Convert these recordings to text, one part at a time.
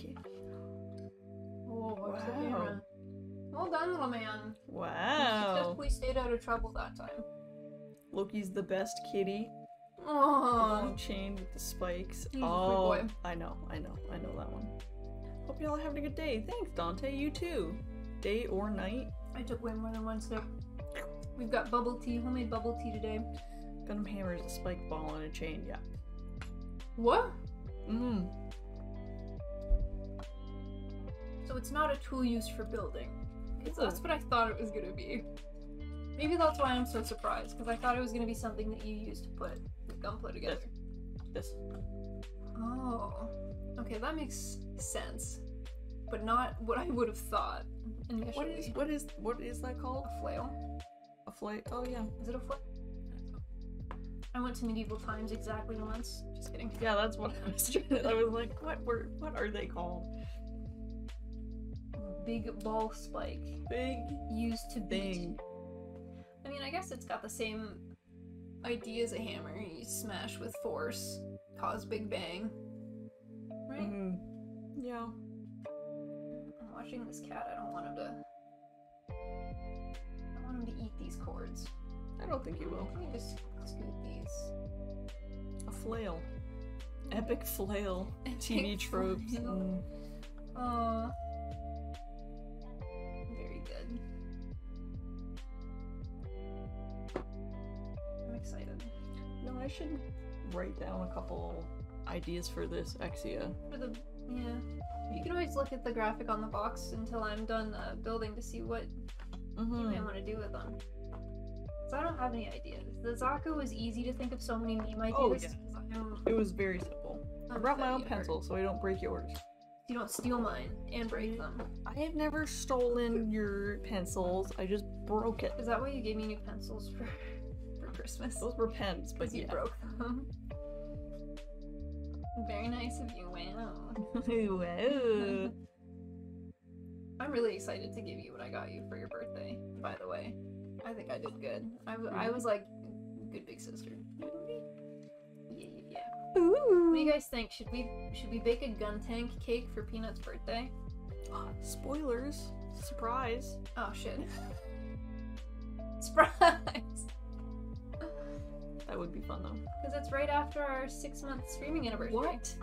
kid. Oh, where's the Wow. camera? Well done, little man. You Wow. successfully stayed out of trouble that time. Loki's the best kitty. Oh, long chain with the spikes. He's a good oh, boy. I know, I know, I know that one. Hope y'all are having a good day. Thanks, Dante. You too. Day or night. I took way more than one sip. We've got bubble tea, homemade bubble tea today. Gundam hammer is a spike ball on a chain. Yeah. What? Mmm. So it's not a tool used for building. That's what I thought it was gonna be. Maybe that's why I'm so surprised, because I thought it was gonna be something that you use to put the gunpla together. This. Oh. Okay, that makes sense. But not what I would have thought initially. What is what is what is that called? a flail? A flail. Oh yeah. Is it a flail? I went to medieval times exactly once. Just kidding. Yeah, that's what I was trying to, I was like, what were what are they called? Big ball spike Big used to beat. I mean, I guess it's got the same idea as a hammer. You smash with force, cause big bang. Right? Mhm. Yeah. I'm watching this cat. I don't want him to. I want him to eat these cords. I don't think you will. Let me just scoot these. A flail. Epic flail. TV Epic tropes. flail. Mm. Aw. I should write down a couple ideas for this Exia. For the yeah, you can always look at the graphic on the box until I'm done uh, building to see what you Mm-hmm. might want to do with them. Cause I don't have any ideas. The Zaku was easy to think of so many meme ideas. Oh, yeah. It was very simple. I I'm brought my own study at heart. pencil so I don't break yours. You don't steal mine and break them. I have never stolen your pencils. I just broke it. Is that why you gave me new pencils for Christmas? Those were pens, but you yeah. broke them. Very nice of you. Wow. wow. I'm really excited to give you what I got you for your birthday. By the way, I think I did good. I, w- I was like good big sister. Yeah, yeah, yeah. What do you guys think? Should we should we bake a Guntank cake for Peanut's birthday? Spoilers. Surprise. Oh shit! Surprise! That would be fun though. Because it's right after our six month streaming anniversary. What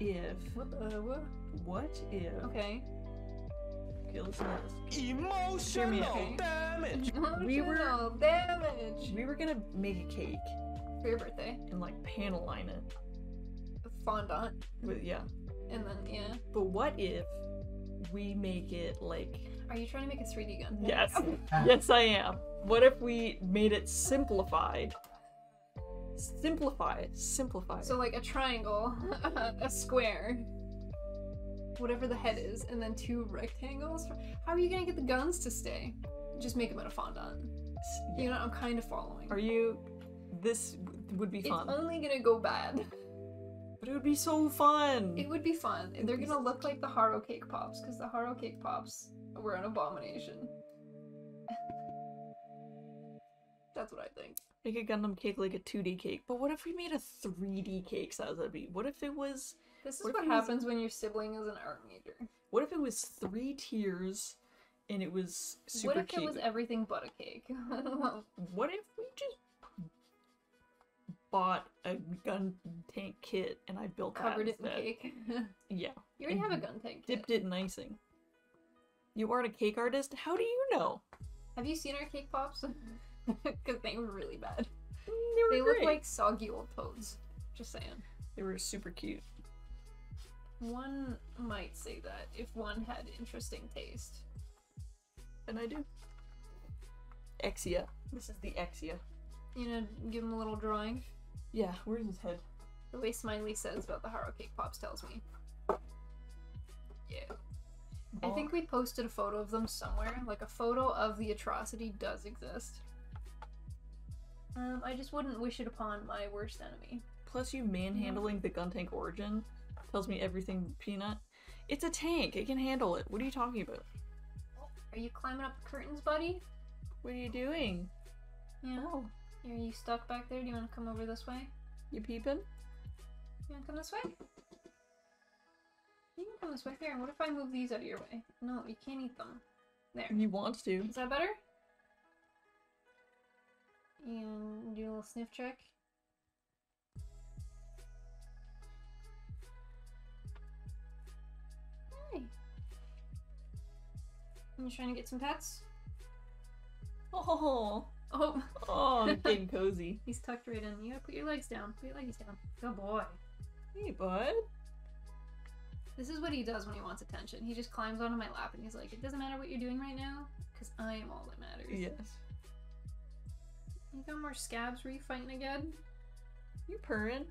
if? What the what? What if? Okay. Okay, listen to this. Emotional Okay. damage. We were- Emotional damage We were gonna make a cake for your birthday. and like panel line it. Fondant, With yeah. and then yeah. But what if we make it like Are you trying to make a 3D gun? Yes. yes I am. What if we made it simplified? Simplify it. Simplify it. So like a triangle, a square, whatever the head is, and then two rectangles. How are you gonna get the guns to stay? Just make them out of fondant. You know, I'm kind of following. Are you this would be fun. It's only gonna go bad. But it would be so fun. It would be fun. It'd They're be gonna so look like the Haro cake pops because the Haro cake pops were an abomination. That's what I think. Make a Gundam cake like a 2D cake. But what if we made a 3D cake size that'd be? What if it was This is What what it was- happens when your sibling is an art major. what if it was three tiers and it was super what if cute? it was everything but a cake? What if we just bought a gun tank kit and I built Covered that it in cake. Yeah. you already have a Guntank. kit. Dipped it in icing. You aren't a cake artist? How do you know? Have you seen our cake pops? Because they were really bad. Mm, they were They look great. like soggy old toads. Just saying. they were super cute. One might say that if one had interesting taste. And I do. Exia. This is the Exia. You know, give him a little drawing. Yeah, where's his head? The way Smiley says about the Haro cake pops tells me. Yeah. I think we posted a photo of them somewhere. Like a photo of the atrocity does exist. Um, I just wouldn't wish it upon my worst enemy. Plus, you manhandling the Guntank origin tells me everything peanut. It's a tank. It can handle it. What are you talking about? Are you climbing up the curtains, buddy? What are you doing? Yeah. Oh, Are you stuck back there? Do you want to come over this way? you peeping? You want to come this way? You can come this way. Here, what if I move these out of your way? No, you can't eat them. There. You want to. Is that better? And do a little sniff check. Hey. You trying to get some pets? Oh, Oh, oh, I'm getting cozy. he's tucked right in. You gotta put your legs down. Put your legs down. Good boy. Hey, bud. This is what he does when he wants attention. He just climbs onto my lap and he's like, "It doesn't matter what you're doing right now, because I am all that matters." Yes. You got more scabs? Were you fighting again? You purring?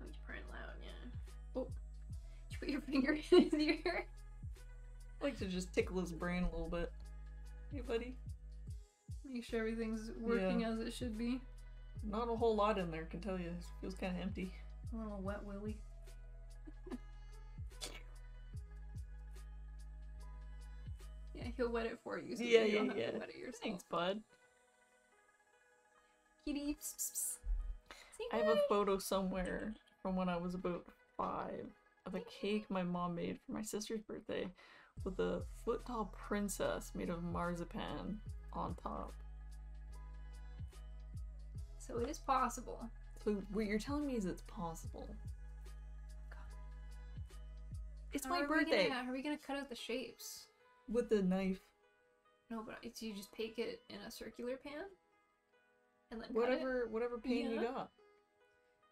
Oh, you're purring loud, yeah. Oh, did you put your finger in his ear? I like to just tickle his brain a little bit. Hey, buddy. Make sure everything's working as it should be. Not a whole lot in there, can tell you. It feels kind of empty. A little wet willy. yeah, he'll wet it for you. So Yeah, you don't yeah, have yeah. to wet it yourself. Thanks, bud. Kitty. Psst, psst, psst. I have a photo somewhere from when I was about five of a cake my mom made for my sister's birthday with a foot tall princess made of marzipan on top. So it is possible. So what you're telling me is it's possible. It's How my are we birthday Gonna, how are we gonna cut out the shapes? with a knife. No, but it's you just bake it in a circular pan, and then? Whatever whatever pan you got.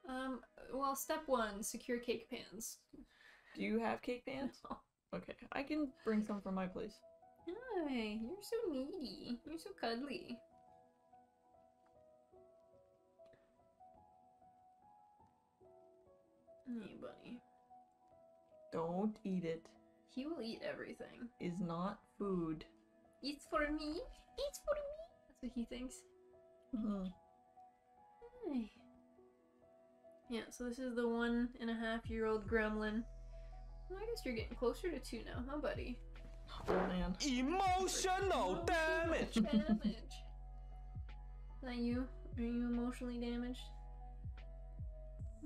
Um. Well, step one: secure cake pans. Do you have cake pans? Okay, I can bring some from my place. Hi, you're so needy. You're so cuddly. Hey, buddy. Don't eat it. He will eat everything. Is not food. It's for me. Eats for me. That's what he thinks. Mm-hmm. Hi. Yeah, so this is the one and a half year old gremlin. Well, I guess you're getting closer to two now, huh, buddy? Oh man. Emotional damage. damage. Is that you? Are you emotionally damaged?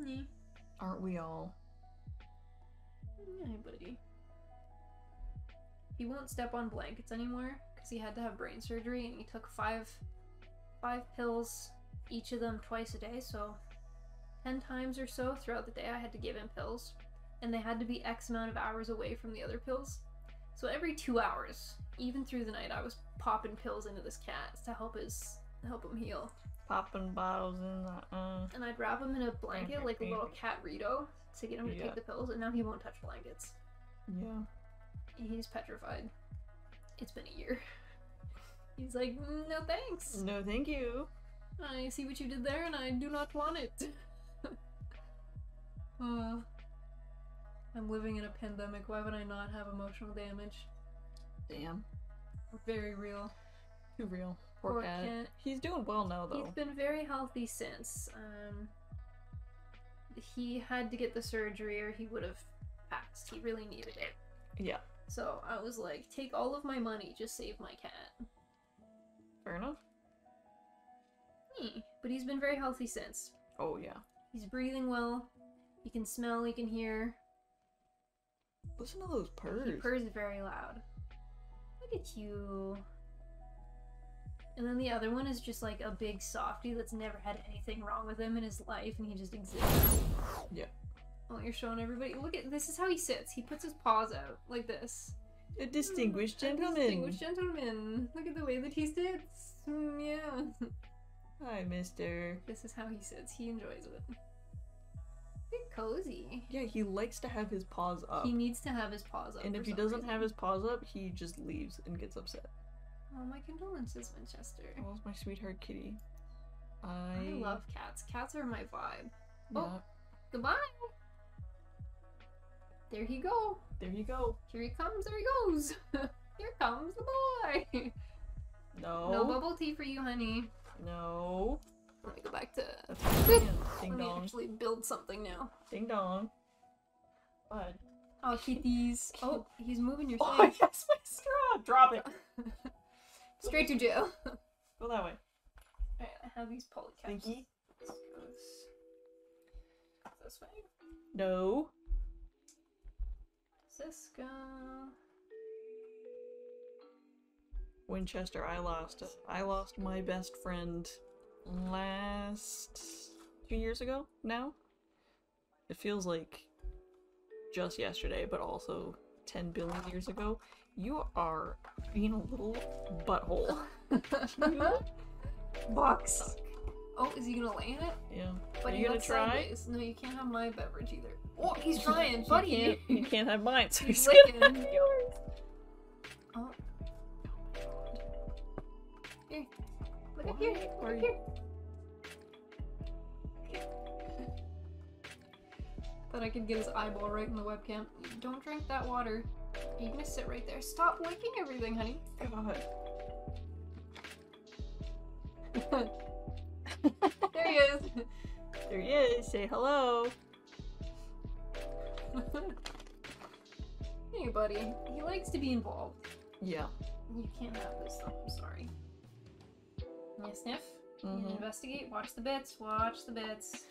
Yeah. Aren't we all? Yeah, buddy. He won't step on blankets anymore because he had to have brain surgery and he took five five pills, each of them twice a day, so ten times or so throughout the day I had to give him pills. And they had to be X amount of hours away from the other pills. So every two hours, even through the night, I was popping pills into this cat to help his help him heal. Popping bottles in the uh And I'd wrap him in a blanket like a little cat Rito to get him to Yeah. take the pills, and now he won't touch blankets. yeah. He's petrified. It's been a year. He's like, "Mm, no thanks. No thank you. I see what you did there, and I do not want it. uh, I'm living in a pandemic. Why would I not have emotional damage? Damn. Very real. Too real. Poor, Poor cat. cat. He's doing well now though. He's been very healthy since. Um, he had to get the surgery, or he would have passed. He really needed it. Yeah. So I was like, take all of my money, just save my cat. Fair enough. Hmm. But he's been very healthy since. Oh yeah. He's breathing well. He can smell, he can hear. Listen to those purrs. He purrs very loud. Look at you. And then the other one is just like a big softy that's never had anything wrong with him in his life and he just exists. Yeah. Oh, you're showing everybody. Look at this is how he sits. He puts his paws out like this. A distinguished A gentleman. distinguished gentleman. Look at the way that he sits. Mm, yeah. Hi, mister. This is how he sits. He enjoys it. Get cozy. Yeah, he likes to have his paws up. He needs to have his paws up. and if he doesn't reason. have his paws up, he just leaves and gets upset. Oh, my condolences, Winchester. Oh, my sweetheart kitty. I, I love cats. Cats are my vibe. Yeah. Oh. Goodbye. There he go. There you go. Here he comes. There he goes. Here comes the boy. No. No bubble tea for you, honey. No. Let me go back to. That's my hand. Ding Let me dong. actually build something now. Ding dong. Bud. Oh, kitties. Oh, he's moving your Oh, thing. yes, my straw. Drop it. Straight to jail. Go that way. Alright, I have these polycaps. This goes this way. No. Cisco. Winchester, I lost. I lost my best friend last two years ago. Now, it feels like just yesterday, but also ten billion years ago. You are being a little butthole. Box. Oh, is he gonna lay in it? Yeah. But Are you gonna try? sideways. No, you can't have my beverage either. Oh, he's trying, You buddy. can't, you can't have mine, so He's he's gonna have yours. Oh. Here. Look up here. Look are up you- here. Thought I could get his eyeball right in the webcam. Don't drink that water. You're gonna sit right there. Stop licking everything, honey. There he is. There he is. Say hello. hey, buddy. He likes to be involved. Yeah. You can't have this stuff. I'm sorry. You sniff. You Mhm. investigate. Watch the bits. Watch the bits.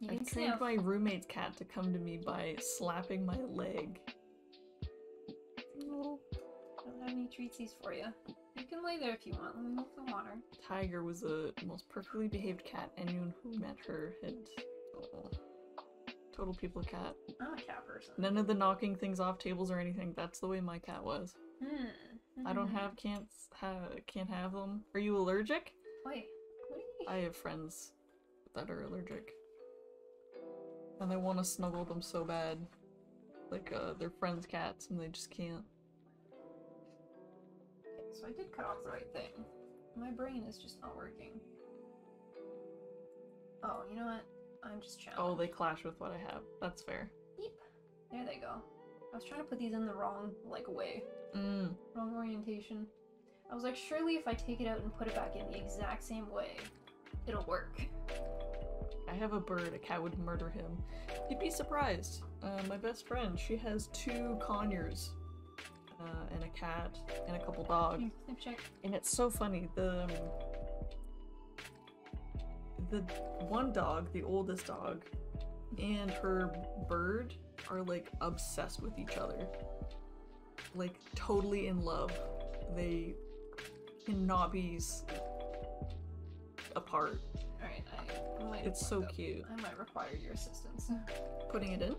You I trained my roommate's cat to come to me by slapping my leg. I don't have any treatsies for you. You can lay there if you want. Let me move the water. Tiger was the most perfectly behaved cat. Anyone who met her had oh, total people cat. I'm a cat person. None of the knocking things off tables or anything. That's the way my cat was. Hmm. I don't Mhm. have can't have can't have them. Are you allergic? Wait. What do you I have friends that are allergic. And they want to snuggle them so bad. Like uh their friends' cats and they just can't. Okay, so I did cut off the right thing. My brain is just not working. Oh, you know what? I'm just Oh, they clash with what I have. That's fair. Beep. There they go. I was trying to put these in the wrong, like, way. Mm. Wrong orientation. I was like, surely if I take it out and put it back in the exact same way, it'll work. I have a bird. A cat would murder him. You'd be surprised. Uh, my best friend, she has two conures, uh, and a cat, and a couple dogs. Here, snip check. And it's so funny. The um, the one dog, the oldest dog, and her bird are like obsessed with each other. Like totally in love. They cannot be s- apart. Alright, I, might. It's so cute. I might require your assistance. Putting it in.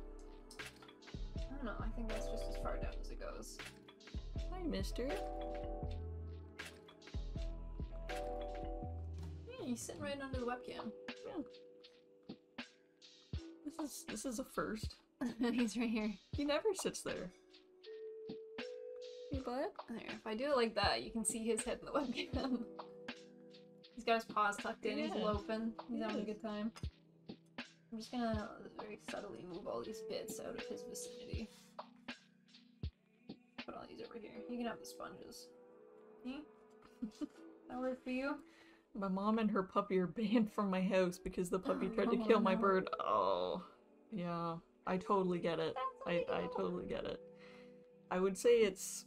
I don't know, I think that's just as far down as it goes. Hi, mister. Yeah, he's sitting right under the webcam. Yeah. This is this is a first. he's right here. He never sits there. Hey, bud. There, if I do it like that, you can see his head in the webcam. he's got his paws tucked in, he's Yeah. loafing, he's having a good time. I'm just gonna very subtly move all these bits out of his vicinity. Put all these over here. You can have the sponges. Hmm? See? that work for you? My mom and her puppy are banned from my house because the puppy tried to Oh, kill my bird. Oh, yeah. I totally get it. I, I totally get it. I would say it's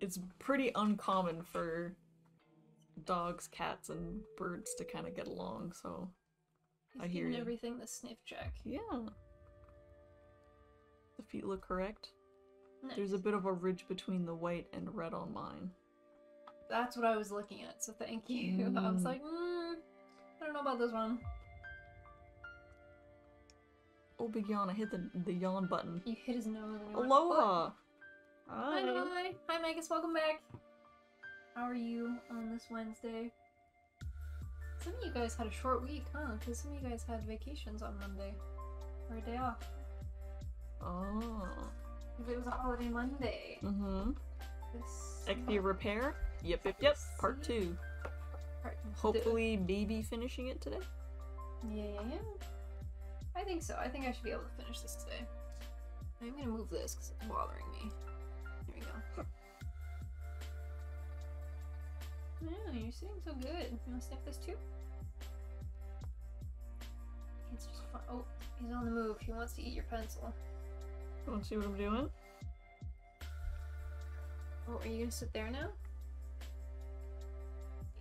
it's pretty uncommon for dogs, cats, and birds to kind of get along. So He's I hear you. everything the sniff check. yeah, the feet look correct. Nice. There's a bit of a ridge between the white and red on mine. That's what I was looking at, so thank you. I was Mm. like, mm, I don't know about this one. Oh, big yawn! I hit the the yawn button. You hit his nose. Aloha. Hi, Hi. hi, Magus. Welcome back. How are you on this Wednesday? Some of you guys had a short week, huh? Because some of you guys had vacations on Monday or a day off. Oh. If it was a holiday Monday, Mm-hmm. this Exia repair. Yep, yep, yep. Part two. part- Hopefully, maybe finishing it today. Yeah, yeah, yeah. I think so. I think I should be able to finish this today. I'm gonna move this because it's bothering me. There we go. Yeah, you're sitting so good. You wanna sniff this too? It's just fun. Oh, he's on the move. He wants to eat your pencil. Want to see what I'm doing? Oh, are you gonna sit there now?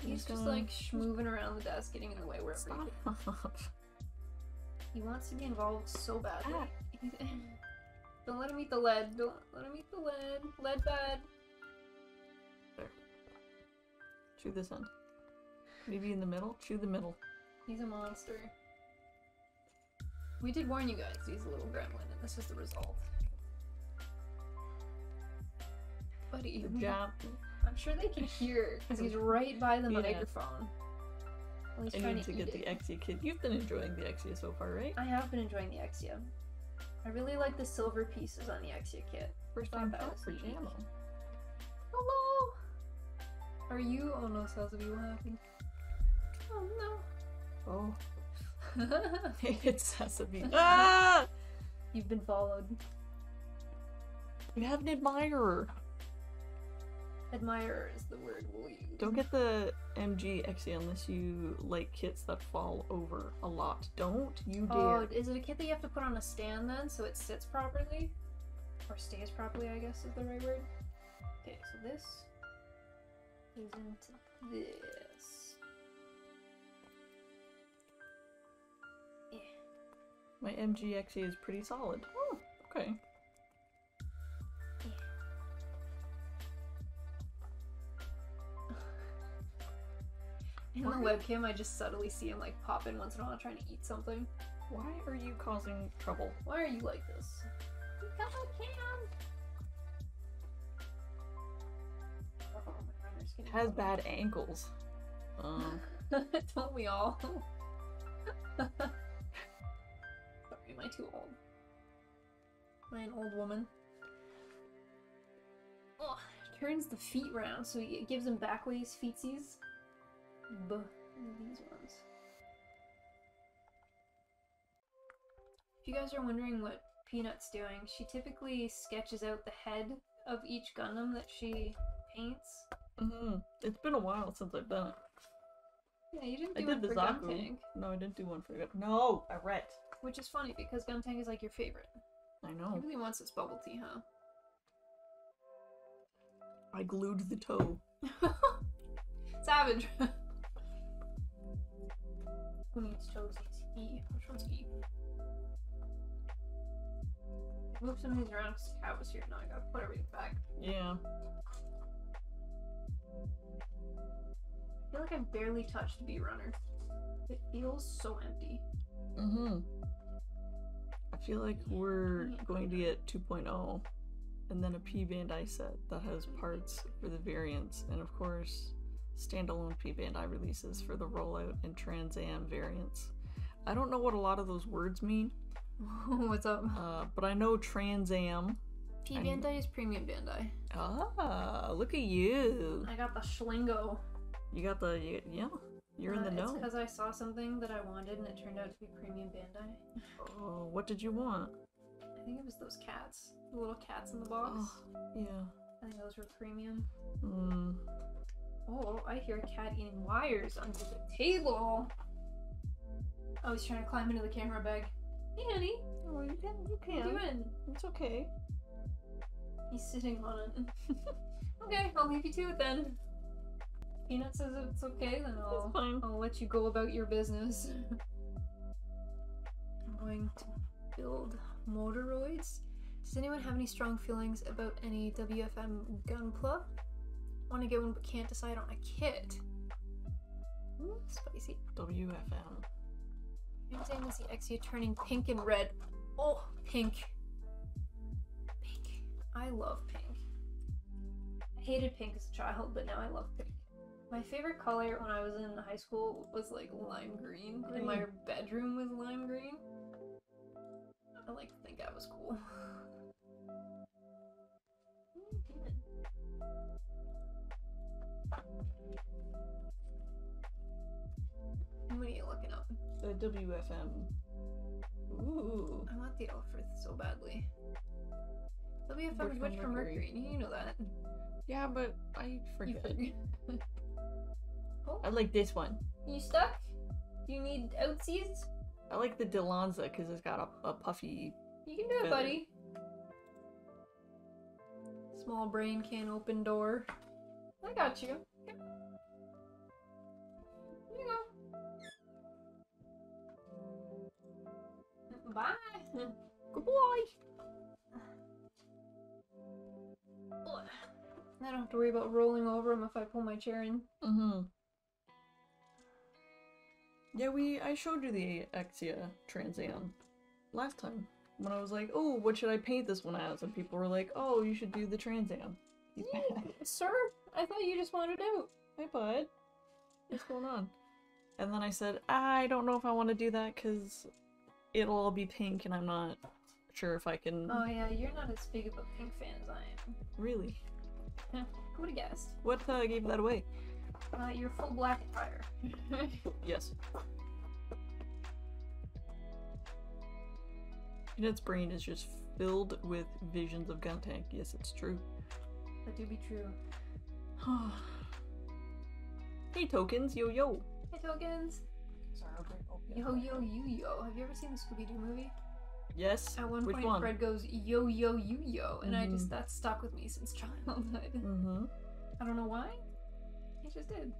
He's just like schmoving around the desk, getting in the way wherever he can. He wants to be involved so badly. Ah. Don't let him eat the lead. Don't let him eat the lead. Lead bad. Chew this end. Maybe in the middle? Chew the middle. He's a monster. We did warn you guys, he's a little gremlin, and this is the result. Buddy, The jab. I'm sure they can hear because he's right by the Yeah. microphone. Well, he's I trying need to, to get eat the. Exia kid. You've been enjoying the Exia so far, right? I have been enjoying the Exia. I really like the silver pieces on the Exia kit. First time that was for. Jamo. Hello! Are you? Oh no, Sazabi, what happened? Oh no. Oh, it's Sasabi. ah! You've been followed. You have an admirer. Admirer is the word we'll use. Don't get the MG Exia unless you like kits that fall over a lot. Don't you uh, dare. Oh, is it a kit that you have to put on a stand then so it sits properly? Or stays properly, I guess is the right word. Okay, so this goes into this. Yeah. My MG Exia is pretty solid. Oh, okay. In the webcam, I just subtly see him like pop in once in a while trying to eat something. Why are you causing trouble? Why are you like this? Because I can. Oh, has bad ankles. Um, Don't we all? Sorry, am I too old? Am I an old woman? Oh, turns the feet round, so it gives him backways feetsies. Buh. These ones. If you guys are wondering what Peanut's doing, she typically sketches out the head of each Gundam that she paints. hmm It's been a while since I've done it. Yeah, you didn't I do did one the for Zaku. Guntank, No, I didn't do one for that. No, I read. which is funny because Guntank is like your favorite. I know. He really wants his bubble tea, huh? I glued the toe. Savage. Who needs toesies? E. Which one's E? Move some of these around because cat was here. Now I gotta put everything back. Yeah. I feel like I barely touched Bee Runner. It feels so empty. Mm-hmm. I feel like we're going to get 2.0 and then a P band Bandai set that has parts for the variants and of course standalone P Bandai releases for the rollout and Trans Am variants. I don't know what a lot of those words mean, What's up? uh, but I know Trans Am. P I- Bandai is premium Bandai. Ah, look at you. I got the Schlingo. You got the you, yeah. You're in Uh, the It's because I saw something that I wanted and it turned out to be premium Bandai. Oh, what did you want? I think it was those cats. The little cats in the box. Oh, yeah. I think those were premium. Mm. Oh, I hear a cat eating wires under the table. Oh, he's trying to climb into the camera bag. Hey, honey. Oh, you can. You What are you doing? It's okay. He's sitting on it. okay, I'll leave you to it then. Peanut says if it's okay, then I'll. I'll let you go about your business. I'm going to build motoroids. Does anyone have any strong feelings about any WFM Gunpla? Want to get one but can't decide on a kit. Ooh, spicy. WFM. Name is the Exia turning pink and red. Oh, pink. Pink. I love pink. I hated pink as a child, but now I love pink. My favorite color when I was in high school was like lime green, and my bedroom was lime green. I like to think I was cool. WFM. Ooh. I want the Lfrith so badly. WFM is Witch from Mercury. You know that. Yeah, but I forget. oh, I like this one. you stuck? Do you need outsies? I like the Dilanza because it's got a, a puffy. You can do it, buddy. Small brain can't open door. I got you Bye. Good boy. I don't have to worry about rolling over him if I pull my chair in. Mm-hmm. Yeah, we I showed you the Exia Trans Am last time when I was like, "Oh, what should I paint this one as?" and people were like, "Oh, you should do the Trans Am." Sir, I thought you just wanted out. Hey, bud, what's going on? And then I said, "I don't know if I want to do that because it'll all be pink and I'm not sure if I can. Oh yeah, you're not as big of a pink fan as I am. Really? Yeah, Who would have guessed? What uh, gave that away? Uh, you're full black attire. Yes. Jeanette's brain is just filled with visions of Guntank. Yes, it's true. that do be true. hey, tokens, yo yo. Hey tokens. Bring. Oh, Yo yo you yo. Have you ever seen the Scooby Doo movie? Yes. At one Which point, one? Fred goes yo yo you yo, and I Mhm. just that stuck with me since childhood. Mm-hmm. I don't know why. It just did.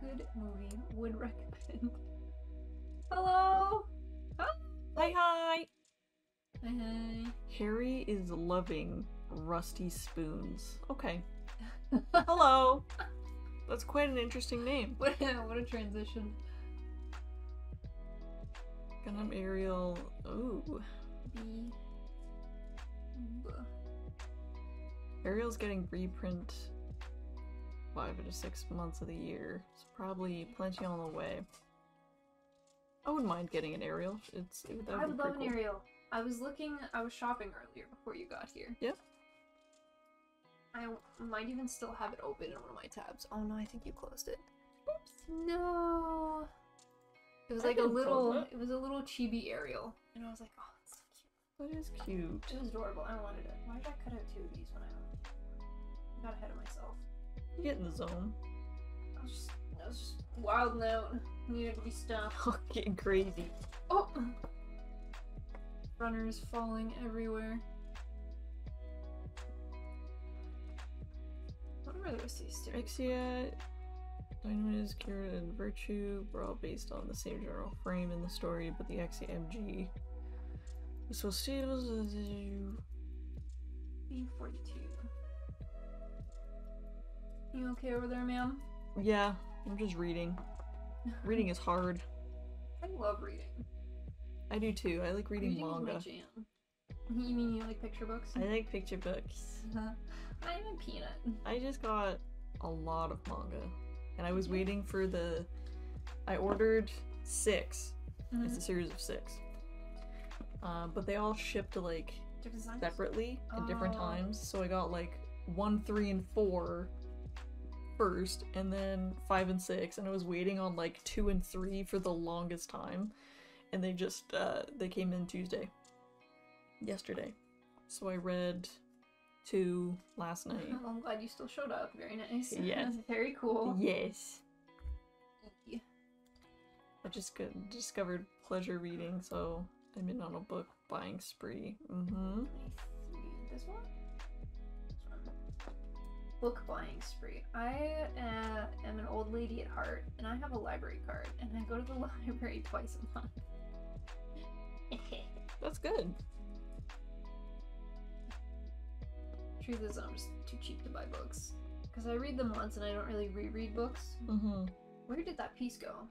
Good movie. Would recommend. Hello. Hi, hi. Hey. Hi. Harry is loving rusty spoons. Okay. Hello. That's quite an interesting name. What a, what a transition. Gundam Aerial. Ooh. B. B. Aerial's getting reprint five to six months of the year. It's probably plenty on the way. I wouldn't mind getting an Aerial. It's it, I would love pretty an cool. Aerial. I was looking, I was shopping earlier before you got here. Yep. I might even still have it open in one of my tabs. Oh no, I think you closed it. Oops. No. It was I like a little, it. it was a little chibi Aerial. And I was like, oh, it's so cute. That is cute. It was adorable. I wanted it. Why did I cut out two of these when I got ahead of myself? You get in the zone. I was just, I was just wilding out. Needed to be stopped. Getting crazy. Oh! Runners falling everywhere. What are of these stupid? Exia, Dynames, is Kira, and Virtue were all based on the same general frame in the story, but the Exia MG was so stable as you. B42. You okay over there, ma'am? Yeah, I'm just reading. Reading is hard. I love reading. I do too. I like reading, Reading is my jam. You mean you like picture books? I like picture books. I'm a peanut. I just got a lot of manga, and I was waiting for the. I ordered 6 It's a series of six. Uh, but they all shipped like separately at different Oh. times. So I got like one, three, and four first, and then five and six, and I was waiting on like two and three for the longest time, and they just uh, they came in Tuesday, yesterday. So I read two last night. Well, I'm glad you still showed up. Very nice. Yes. Very cool. Yes, Yeah. I just discovered pleasure reading, so I'm in on a book buying spree. Mm-hmm. This one? This one. Book buying spree. I uh, am an old lady at heart, and I have a library card, and I go to the library twice a month. That's good. Truth is, I'm just too cheap to buy books. Because I read them once and I don't really reread books. Mm-hmm. Where did that piece go?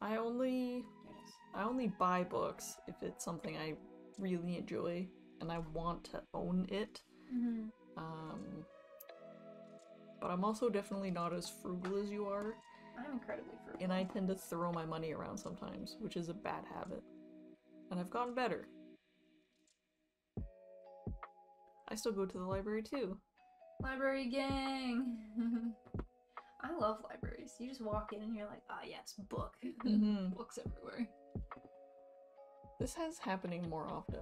I only There it is. I only buy books if it's something I really enjoy and I want to own it. Mm-hmm. Um, but I'm also definitely not as frugal as you are, I'm incredibly frugal. and I tend to throw my money around sometimes, which is a bad habit. And I've gotten better. I still go to the library too. Library gang! I love libraries. You just walk in and you're like, ah, yes, book. Mhm. Books everywhere. This has happening more often.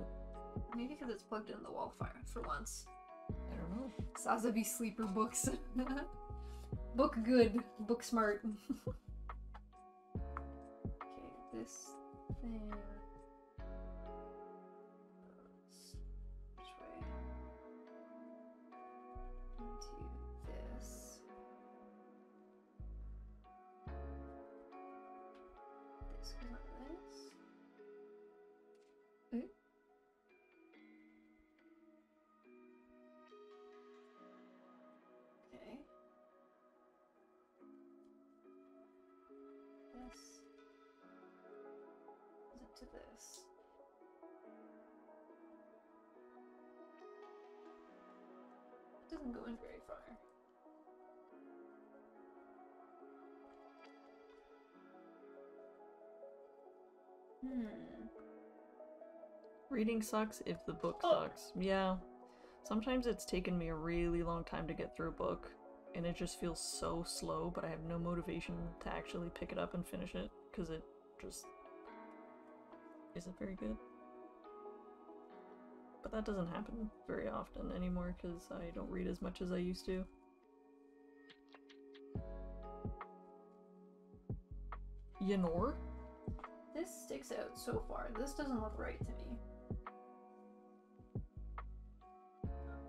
Maybe because it's plugged into the wall fire for once. I don't know. Sazabi sleeper books. book good, book smart. okay, this thing this. It doesn't go in very far. Hmm. Reading sucks if the book Oh. sucks. Yeah. Sometimes it's taken me a really long time to get through a book, and it just feels so slow, but I have no motivation to actually pick it up and finish it, because it just isn't very good. But that doesn't happen very often anymore, because I don't read as much as I used to. Yenor? This sticks out so far. This doesn't look right to me.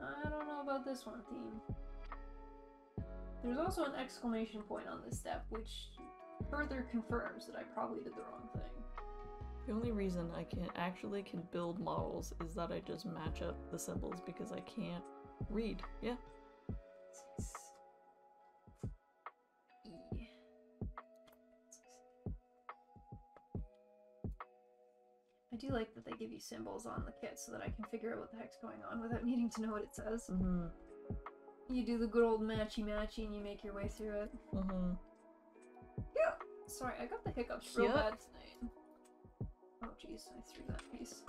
I don't know about this one, team. There's also an exclamation point on this step, which further confirms that I probably did the wrong thing. The only reason I can actually can build models is that I just match up the symbols because I can't read. Yeah. I do like that they give you symbols on the kit so that I can figure out what the heck's going on without needing to know what it says. Mm-hmm. You do the good old matchy matchy and you make your way through it. Mm-hmm. Sorry, I got the hiccups real Yep. bad tonight. Oh jeez, I threw that piece.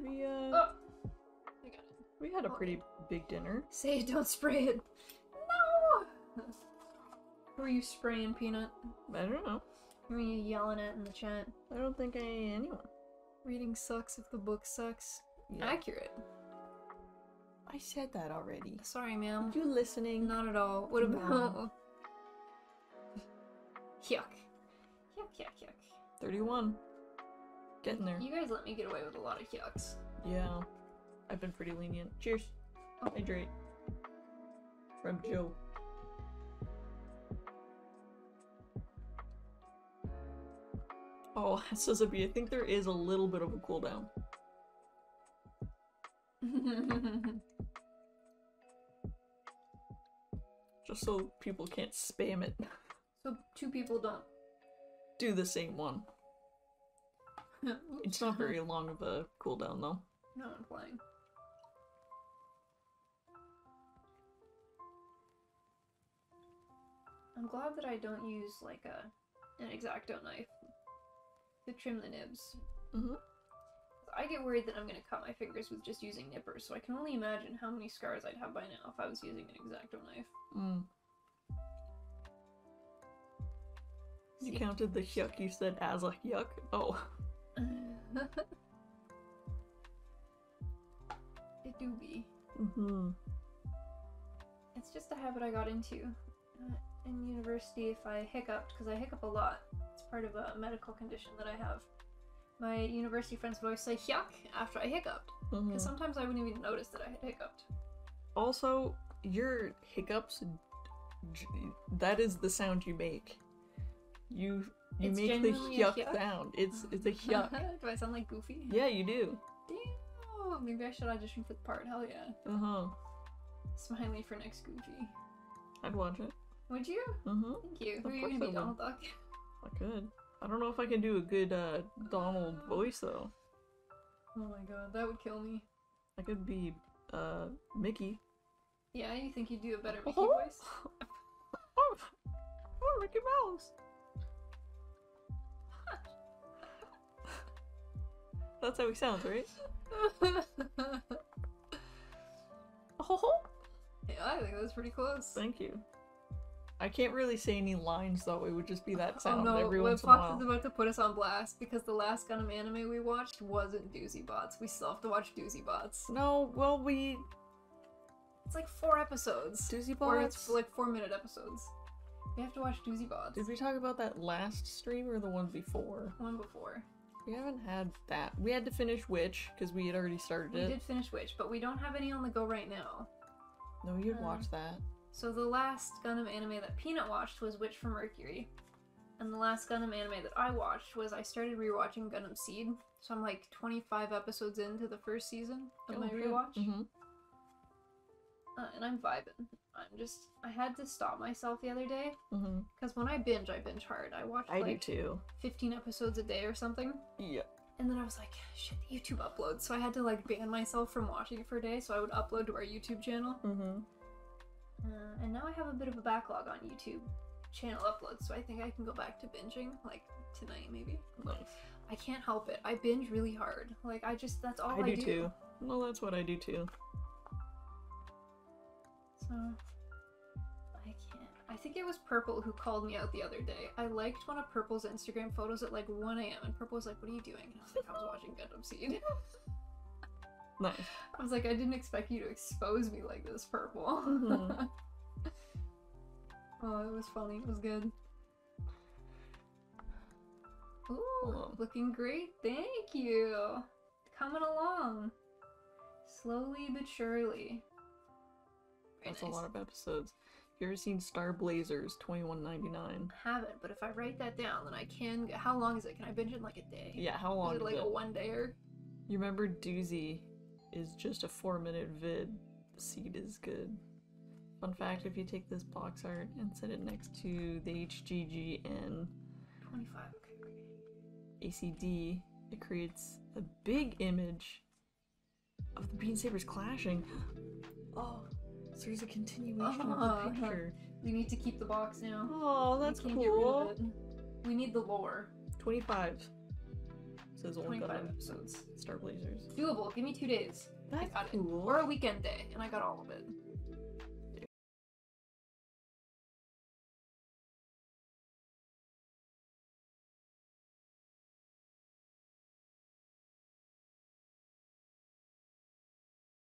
We uh Oh! I got it. we had a okay. pretty big dinner. Say it, don't spray it. No! Who are you spraying, Peanut? I don't know. Who are you yelling at in the chat? I don't think I anyone. Reading sucks if the book sucks. Yeah. Accurate. I said that already. Sorry, ma'am. you listening? Not at all. What No. about. Yuck. Yuck, yuck, yuck. Thirty-one. Getting there. You guys let me get away with a lot of yucks. Yeah. I've been pretty lenient. Cheers. Oh. Hydrate. From Joe. Oh, Suzuki, I think there is a little bit of a cooldown. Just so people can't spam it. so two people don't. Do the same one. It's not very long of a cooldown though. No, I'm playing. I'm glad that I don't use like a an exacto knife to trim the nibs. Mm-hmm. I get worried that I'm gonna cut my fingers with just using nippers, so I can only imagine how many scars I'd have by now if I was using an exacto knife. Mm. You counted the yuck you said as a yuck? Oh. it do be. Mm-hmm. It's just a habit I got into uh, in university. If I hiccuped, because I hiccup a lot, it's part of a medical condition that I have. My university friends would always say "yuck" after I hiccuped, Mm-hmm. because sometimes I wouldn't even notice that I had hiccuped. Also, your hiccups, that is the sound you make. You you It's make the yuck yuck? sound. It's it's a yuck. do I sound like Goofy? yeah, you do. Damn. Maybe I should audition for the part. Hell yeah. Uh huh. Smiley for next Goofy. I'd watch it. Would you? Uh huh. Thank you. Of Who are you gonna I be, would. Donald Duck? I could. I don't know if I can do a good uh, Donald voice though. Oh my god, that would kill me. I could be uh Mickey. Yeah, you think you'd do a better Mickey Oh. voice? Oh, oh Mickey Mouse. That's how he sounds, right? Oh, yeah, I think that's pretty close. thank you. I can't really say any lines though. It would just be that Oh sound no, every once in a Fox while. is about to put us on blast because the last Gundam anime we watched wasn't Doozy Bots. We still have to watch Doozy Bots. No, well we It's like four episodes. Doozy Or it's like four minute episodes. We have to watch Doozy Bots. Did we talk about that last stream or the one before? One before. We haven't had that. We had to finish Witch because we had already started We it. We did finish Witch, but we don't have any on the go right now. No, you'd Uh, watch that. So the last Gundam anime that Peanut watched was Witch from Mercury. And the last Gundam anime that I watched was I started rewatching Gundam Seed. So I'm like 25 episodes into the first season of my rewatch. hmm Uh, and I'm vibing. I'm just I had to stop myself the other day hmm because when I binge, I binge hard. I watch I do like too. 15 episodes a day or something. Yeah. And then I was like, shit, the YouTube uploads. So I had to like ban myself from watching it for a day. So I would upload to our YouTube channel. Mm-hmm. Uh, and now I have a bit of a backlog on YouTube channel uploads. So I think I can go back to binging like tonight maybe. Nice. I can't help it. I binge really hard. Like I just that's all I, I do too. Well, that's what I do too. So I can't. I think it was Purple who called me out the other day. I liked one of Purple's Instagram photos at like 1 a.m. and Purple was like, "What are you doing?" And I was like, "I was watching Gundam Seed." Nice. I was like, "I didn't expect you to expose me like this, Purple." Mhm. oh, it was funny. It was good. Ooh, Hello. looking great. Thank you. Coming along. Slowly but surely. That's a lot of episodes. You ever seen Star Blazers twenty one ninety nine? haven't, but if I write that down, then I can. How long is it? Can I binge it in like a day? Yeah, how long it is like it? a one dayer? You remember Doozy is just a four minute vid. The seed is good. Fun fact if you take this box art and set it next to the HGGN 25. Okay, okay. ACD, it creates a big image of the Beam Sabers clashing. Oh, so there's a continuation of Uh-huh. the picture. We need to keep the box now. Oh, that's can't get rid cool. We need the lore. 25. Says only 25 got episodes. Star Blazers. Doable. Give me two days. I That's got it. cool. Or a weekend day, and I got all of it.